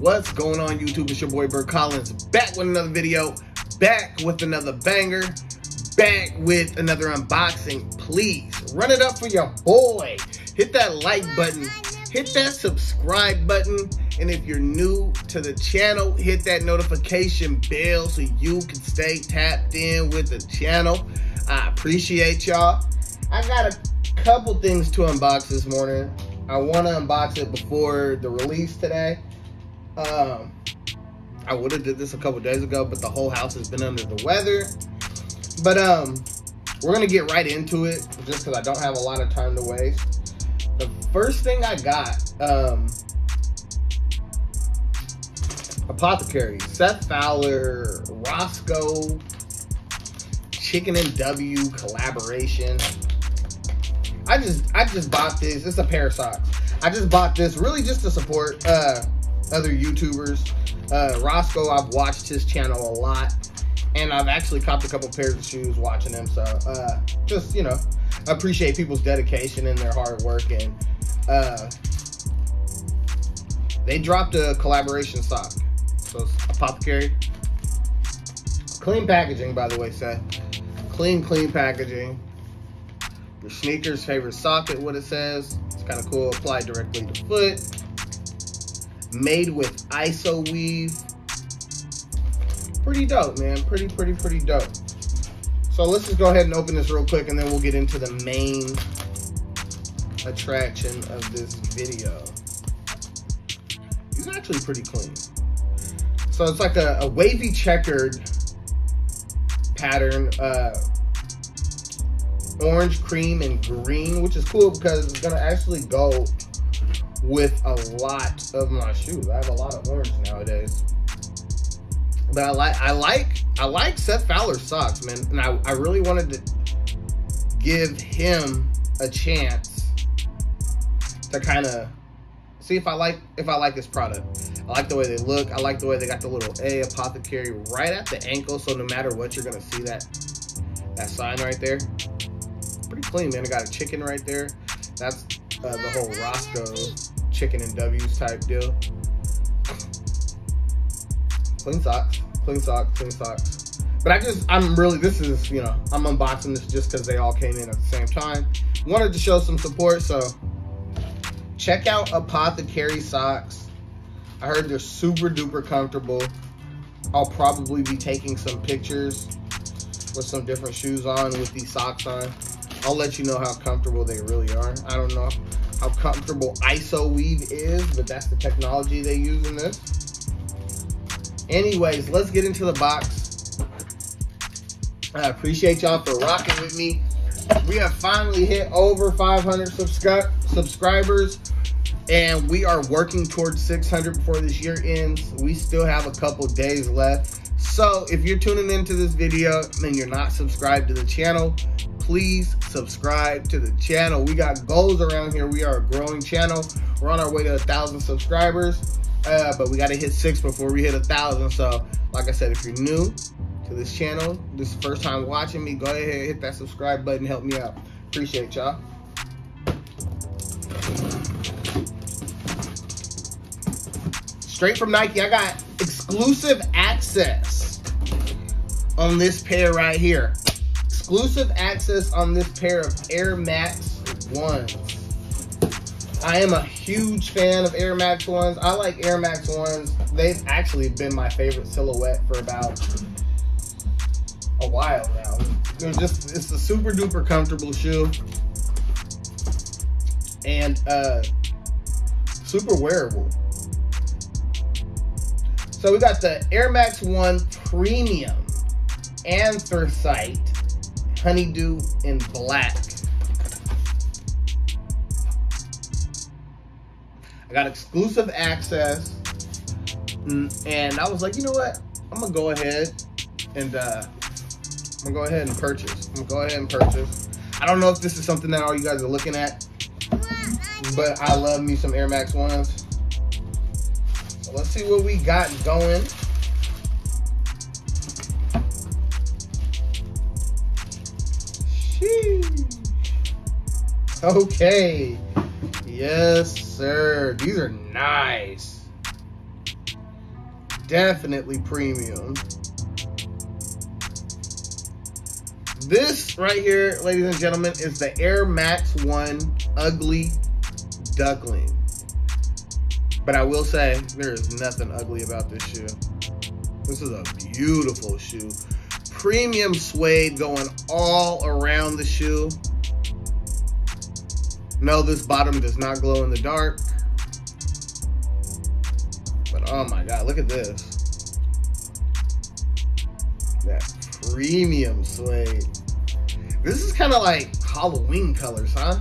What's going on YouTube? It's your boy Burre Collins back with another video, back with another banger, back with another unboxing. Please run it up for your boy. Hit that like button, hit that subscribe button, and if you're new to the channel, hit that notification bell so you can stay tapped in with the channel. I appreciate y'all. I got a couple things to unbox this morning. I want to unbox it before the release today. Um, I would have did this a couple days ago, but the whole house has been under the weather. But um, we're gonna get right into it, just because I don't have a lot of time to waste. The first thing I got, um, Apothecary, Seth Fowler, Roscoe, Chicken and W collaboration. I just I just bought this. It's a pair of socks. I just bought this really just to support uh other YouTubers. Uh, Roscoe, I've watched his channel a lot, and I've actually copped a couple pairs of shoes watching him. So uh, just you know, appreciate people's dedication and their hard work. And uh, they dropped a collaboration sock, so apothecary. Clean packaging, by the way, Seth. Clean, clean packaging. Your sneakers favorite socket, what it says. It's kind of cool. Applied directly to foot made with iso weave. Pretty dope man. Pretty pretty pretty dope. So let's just go ahead and open this real quick and then we'll get into the main attraction of this video. It's actually pretty clean. So it's like a, a wavy checkered pattern uh orange cream and green which is cool because it's gonna actually go with a lot of my shoes. I have a lot of orange nowadays. But I like I like I like Seth Fowler socks, man. And I, I really wanted to give him a chance to kind of see if I like if I like this product. I like the way they look. I like the way they got the little A apothecary right at the ankle. So no matter what, you're gonna see that that sign right there. Pretty clean, man. I got a chicken right there. That's uh, the whole Roscoe chicken and W's type deal. Clean socks, clean socks, clean socks. But I just, I'm really, this is, you know, I'm unboxing this just because they all came in at the same time. Wanted to show some support, so check out Apothecary socks. I heard they're super duper comfortable. I'll probably be taking some pictures with some different shoes on with these socks on. I'll let you know how comfortable they really are. I don't know how comfortable ISO weave is, but that's the technology they use in this. Anyways, let's get into the box. I appreciate y'all for rocking with me. We have finally hit over 500 subscri subscribers, and we are working towards 600 before this year ends. We still have a couple days left. So if you're tuning into this video and you're not subscribed to the channel, please subscribe to the channel. We got goals around here. We are a growing channel. We're on our way to a thousand subscribers, uh, but we got to hit six before we hit a thousand. So, like I said, if you're new to this channel, this is first time watching me, go ahead and hit that subscribe button. Help me out. Appreciate y'all. Straight from Nike, I got exclusive access on this pair right here exclusive access on this pair of Air Max 1s. I am a huge fan of Air Max 1s. I like Air Max 1s. They've actually been my favorite silhouette for about a while now. They're just, it's a super duper comfortable shoe. And uh, super wearable. So we got the Air Max 1 Premium Anthracite honeydew in black. I got exclusive access. Mm, and I was like, you know what? I'm gonna go ahead and uh, I'm gonna go ahead and purchase. I'm gonna go ahead and purchase. I don't know if this is something that all you guys are looking at, but I love me some Air Max 1s. So let's see what we got going. Okay. Yes, sir. These are nice. definitely premium. This right here, ladies and gentlemen, is the Air Max 1 Ugly Duckling. But I will say, there is nothing ugly about this shoe. This is a beautiful shoe. Premium suede going all around the shoe. No, this bottom does not glow in the dark. But oh my God, look at this. That premium suede. This is kind of like Halloween colors, huh?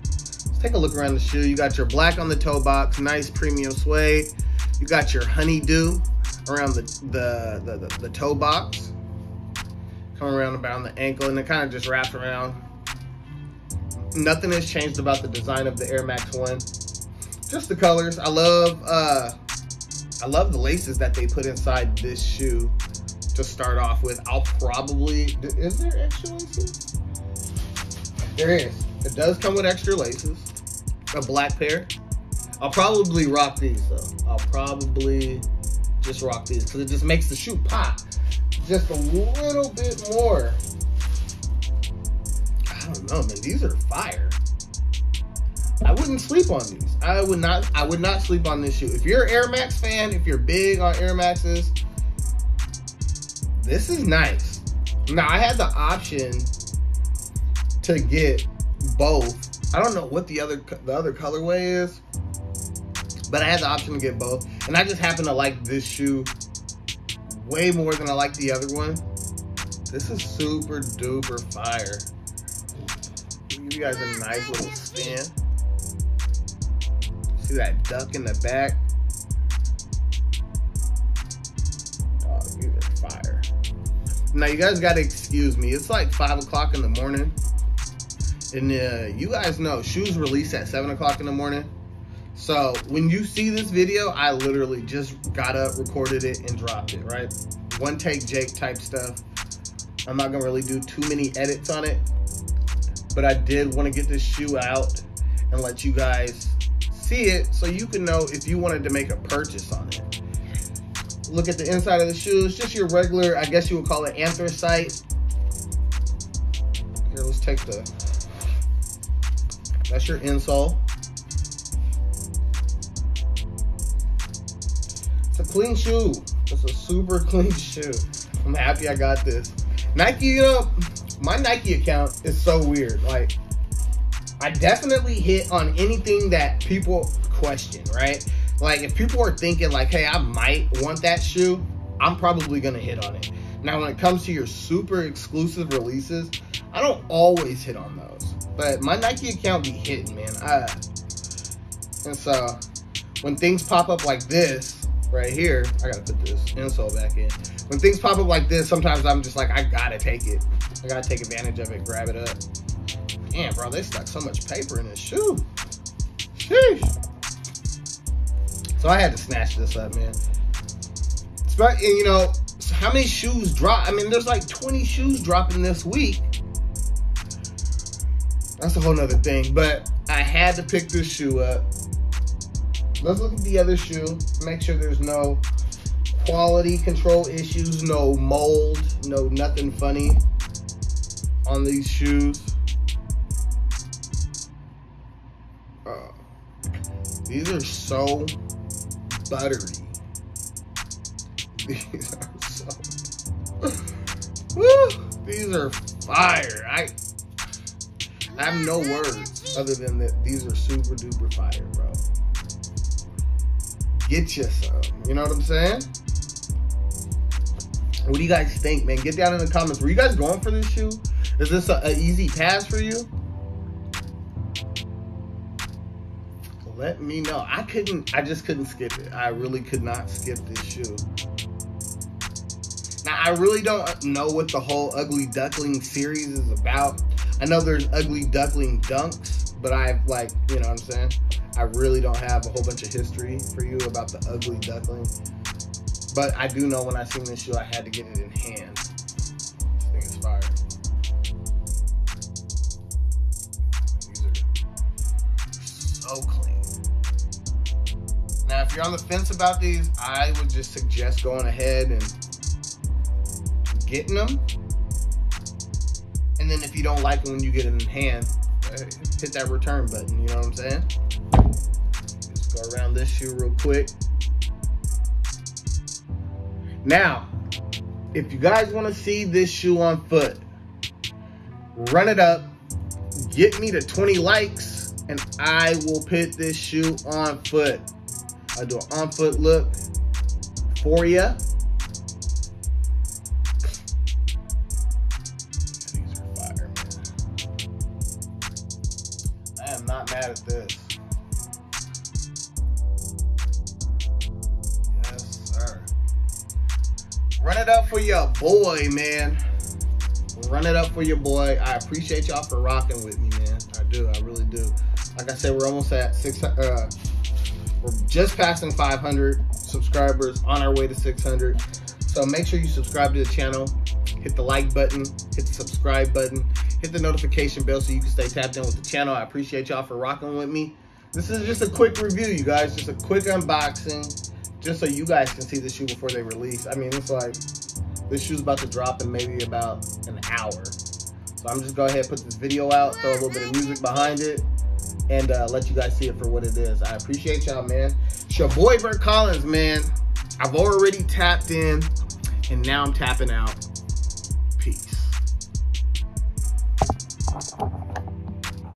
Let's take a look around the shoe. You got your black on the toe box, nice premium suede. You got your honeydew around the, the, the, the, the toe box. Coming around about the ankle and it kind of just wraps around. Nothing has changed about the design of the Air Max 1. Just the colors. I love uh I love the laces that they put inside this shoe to start off with. I'll probably, is there extra laces? There is. It does come with extra laces. A black pair. I'll probably rock these though. I'll probably just rock these because it just makes the shoe pop just a little bit more. Don't know, man. These are fire. I wouldn't sleep on these. I would not. I would not sleep on this shoe. If you're an Air Max fan, if you're big on Air Maxes, this is nice. Now I had the option to get both. I don't know what the other the other colorway is, but I had the option to get both, and I just happen to like this shoe way more than I like the other one. This is super duper fire. Give you guys a nice little spin. See that duck in the back? Oh, are fire. Now you guys gotta excuse me. It's like five o'clock in the morning, and uh, you guys know shoes release at seven o'clock in the morning. So when you see this video, I literally just got up, recorded it, and dropped it. Right, one take Jake type stuff. I'm not gonna really do too many edits on it, but I did want to get this shoe out and let you guys see it so you can know if you wanted to make a purchase on it look at the inside of the shoes. Just your regular, I guess you would call it anthracite. Here, let's take the, that's your insole. It's a clean shoe. It's a super clean shoe. I'm happy I got this. Nike, you know, my Nike account is so weird. Like, I definitely hit on anything that people question, right? Like if people are thinking like, hey, I might want that shoe, I'm probably gonna hit on it. Now when it comes to your super exclusive releases, I don't always hit on those. But my Nike account be hitting, man. I, and so when things pop up like this, right here, I gotta put this insole back in. When things pop up like this, sometimes I'm just like, I gotta take it. I gotta take advantage of it, grab it up. Damn, bro, they stuck so much paper in this shoe. Sheesh. So I had to snatch this up, man. You know, how many shoes drop? I mean, there's like 20 shoes dropping this week. That's a whole nother thing. But I had to pick this shoe up. Let's look at the other shoe. Make sure there's no quality control issues, no mold, no nothing funny on these shoes. Uh, these are so buttery. These are so. Woo, these are fire. I I have no words other than that. These are super duper fire, bro. Get you some. You know what I'm saying? What do you guys think, man? Get down in the comments. Were you guys going for this shoe? Is this an easy pass for you? let me know. I couldn't, I just couldn't skip it. I really could not skip this shoe. Now, I really don't know what the whole Ugly Duckling series is about. I know there's Ugly Duckling dunks, but I've like, you know what I'm saying? I really don't have a whole bunch of history for you about the Ugly Duckling. But I do know when I seen this shoe, I had to get if you're on the fence about these, I would just suggest going ahead and getting them. And then if you don't like them when you get it in hand, uh, hit that return button. You know what I'm saying? Just go around this shoe real quick. Now, if you guys want to see this shoe on foot, run it up, get me to 20 likes, and I will put this shoe on foot. I do an on foot look for you. These are fire, man. I am not mad at this. Yes, sir. Run it up for your boy, man. Run it up for your boy. I appreciate y'all for rocking with me, man. I do. I really do. Like I said, we're almost at six. Uh, we're just passing 500 subscribers on our way to 600. So make sure you subscribe to the channel, hit the like button, hit the subscribe button, hit the notification bell so you can stay tapped in with the channel. I appreciate y'all for rocking with me. This is just a quick review, you guys. Just a quick unboxing, just so you guys can see the shoe before they release. I mean, it's like, this shoe's about to drop in maybe about an hour. So I'm just go ahead and put this video out, throw a little bit of music behind it, and uh, let you guys see it for what it is. I appreciate y'all, man. It's your boy Burre Collins, man. I've already tapped in, and now I'm tapping out.